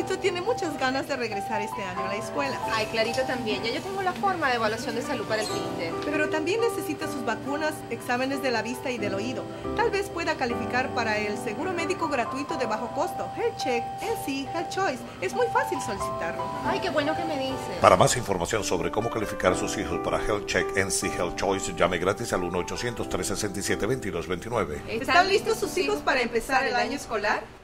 Luisito tiene muchas ganas de regresar este año a la escuela. Ay, Clarito también. Ya yo tengo la forma de evaluación de salud para el kinder. Pero también necesita sus vacunas, exámenes de la vista y del oído. Tal vez pueda calificar para el seguro médico gratuito de bajo costo, Health Check, NC, Health Choice. Es muy fácil solicitarlo. Ay, qué bueno que me dice. Para más información sobre cómo calificar a sus hijos para Health Check NC Health Choice, llame gratis al 1-800-367-2229. ¿Están listos sus hijos para empezar el año escolar?